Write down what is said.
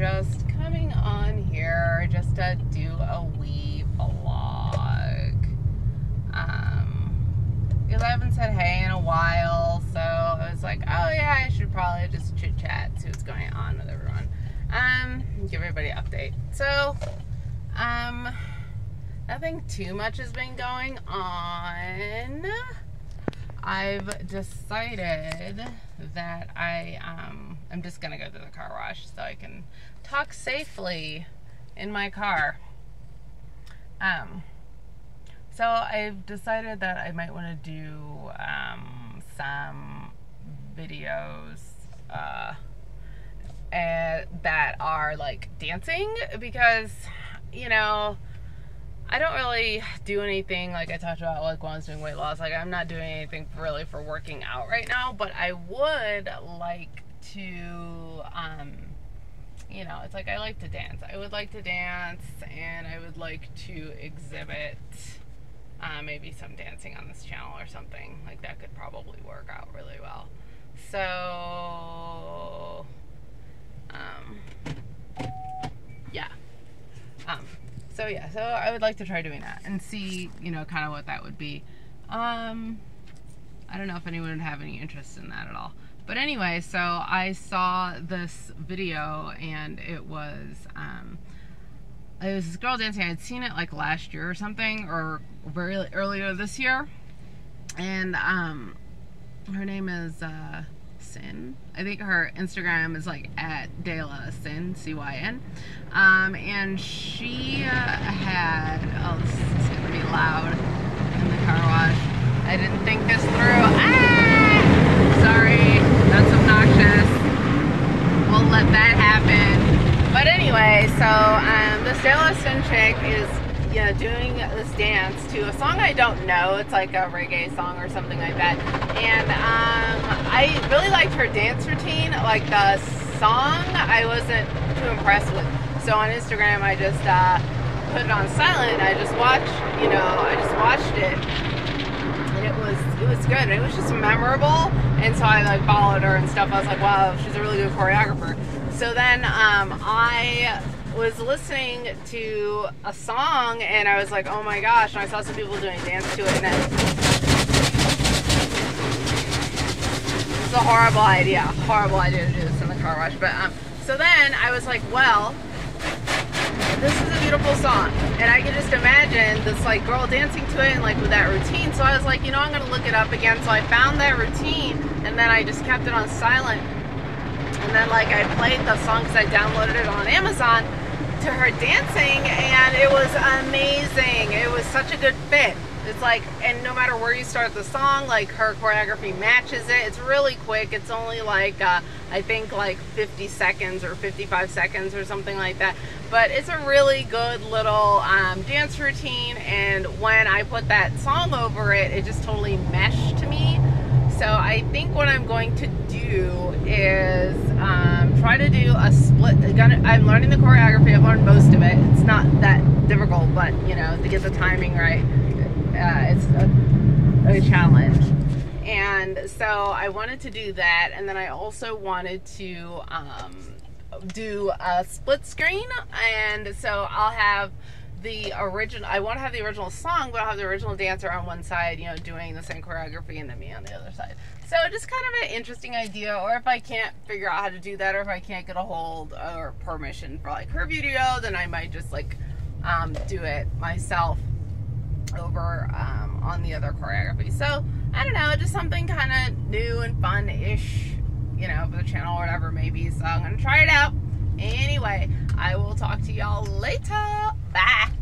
just coming on here just to do a wee vlog. Um, because I haven't said hey in a while, so I was like, oh yeah, I should probably just chit chat, see what's going on with everyone. Um, give everybody an update. So, um, nothing too much has been going on. I've decided that I um, I'm just gonna go to the car wash so I can talk safely in my car. Um, so I've decided that I might want to do um, some videos uh, uh, that are like dancing because you know I don't really do anything like I talked about like when I was doing weight loss. Like I'm not doing anything really for working out right now, but I would like to um you know, it's like I like to dance. I would like to dance and I would like to exhibit uh, maybe some dancing on this channel or something. Like that could probably work out really well. So um yeah. Um so yeah, so I would like to try doing that and see, you know, kind of what that would be. Um, I don't know if anyone would have any interest in that at all. But anyway, so I saw this video and it was, um, it was this girl dancing. I had seen it like last year or something, or very earlier this year. And um, her name is uh, Cyn. I think her Instagram is like at Dela Cyn, C-Y-N. Um, and she uh, had, oh, this is going to be loud in the car wash. I didn't think this through. Ah! Sorry, that's obnoxious. We'll let that happen. But anyway, so um, this Dela Cyn chick is you know, doing this dance to a song I don't know. It's like a reggae song or something like that. And um, I really liked her dance routine. Like the song, I wasn't too impressed with. So on Instagram, I just uh, put it on silent. I just watched, you know, I just watched it. And it was it was good. It was just memorable, and so I like followed her and stuff. I was like, wow, she's a really good choreographer. So then um, I was listening to a song and I was like, oh my gosh, and I saw some people doing dance to it and it's a horrible idea, horrible idea to do this in the car wash. But um, so then I was like, well, this is a beautiful song, and I can just imagine this like girl dancing to it and like with that routine. So I was like, you know, I'm gonna look it up again. So I found that routine, and then I just kept it on silent. And then like I played the song because I downloaded it on Amazon to her dancing and it was amazing. It was such a good fit. It's like, and no matter where you start the song, like her choreography matches it. It's really quick. It's only like, uh, I think like 50 seconds or 55 seconds or something like that. But it's a really good little um, dance routine. And when I put that song over it, it just totally meshed to me. So I think what I'm going to do is um, try to do a split. I'm learning the choreography. I've learned most of it. It's not that difficult, but you know, to get the timing right, uh, it's a, a challenge. And so I wanted to do that, and then I also wanted to um, do a split screen, and so I'll have the original I want to have the original song, but I'll have the original dancer on one side, you know, doing the same choreography and then me on the other side. So just kind of an interesting idea, or if I can't figure out how to do that, or if I can't get a hold or permission for like her video, then I might just like um, do it myself over um, on the other choreography. So I don't know, just something kind of new and fun-ish, you know, for the channel or whatever maybe. So I'm gonna try it out. Anyway, I will talk to y'all later. Bye.